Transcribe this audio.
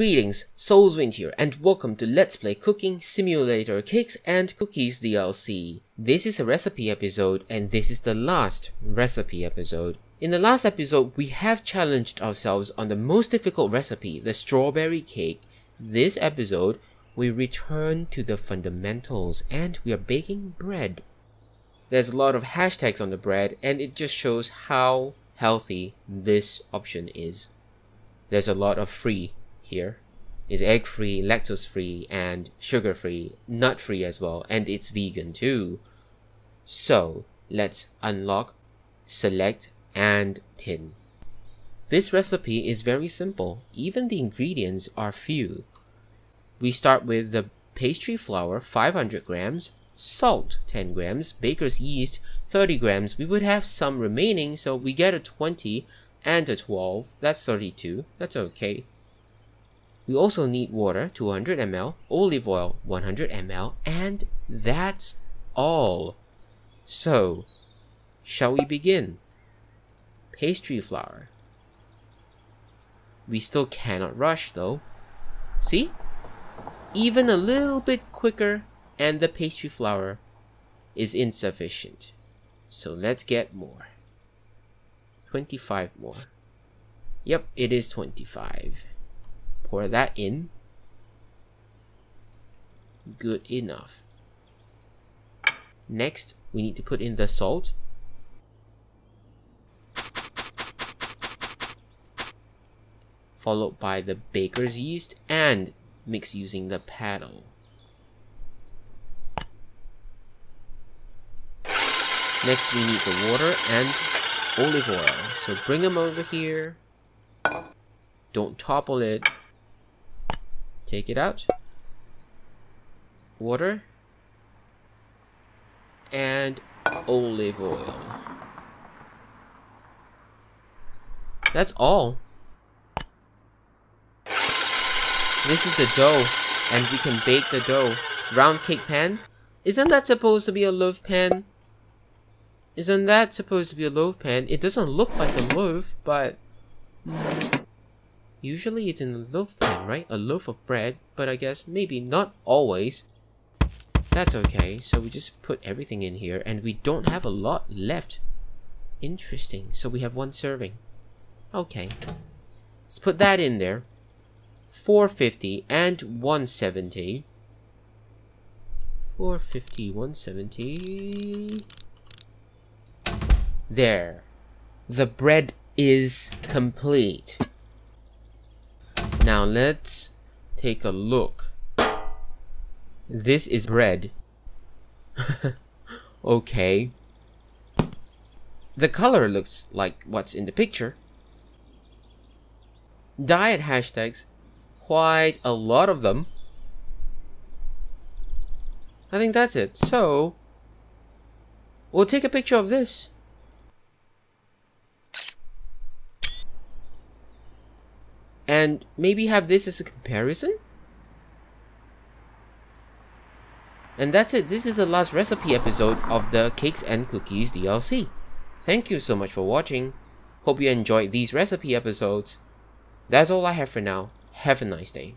Greetings, SoulzWind here, and welcome to Let's Play Cooking Simulator Cakes and Cookies DLC. This is a recipe episode, and this is the last recipe episode. In the last episode, we have challenged ourselves on the most difficult recipe, the strawberry cake. This episode, we return to the fundamentals, and we are baking bread. There's a lot of hashtags on the bread, and it just shows how healthy this option is. There's a lot of free here is egg free, lactose free, and sugar free, nut free as well, and it's vegan too. So let's unlock, select, and pin. This recipe is very simple, even the ingredients are few. We start with the pastry flour 500 grams, salt 10 grams, baker's yeast 30 grams. We would have some remaining, so we get a 20 and a 12. That's 32. That's okay. We also need water 200 ml, olive oil 100 ml, and that's all. So, shall we begin? Pastry flour. We still cannot rush though. See? Even a little bit quicker and the pastry flour is insufficient. So let's get more. 25 more. Yep, it is 25 pour that in. Good enough. Next, we need to put in the salt. Followed by the baker's yeast and mix using the paddle. Next, we need the water and olive oil. So bring them over here. Don't topple it. Take it out. Water. And olive oil. That's all. This is the dough, and we can bake the dough. Round cake pan? Isn't that supposed to be a loaf pan? Isn't that supposed to be a loaf pan? It doesn't look like a loaf, but... Usually it's in a loaf pan, right? A loaf of bread, but I guess maybe not always. That's okay, so we just put everything in here and we don't have a lot left. Interesting, so we have one serving. Okay, let's put that in there. 450 and 170. 450, 170. There. The bread is complete. Now let's take a look. This is bread. okay. The color looks like what's in the picture. Diet hashtags, quite a lot of them. I think that's it. So, we'll take a picture of this. And maybe have this as a comparison. And that's it. This is the last recipe episode of the Cakes and Cookies DLC. Thank you so much for watching. Hope you enjoyed these recipe episodes. That's all I have for now. Have a nice day.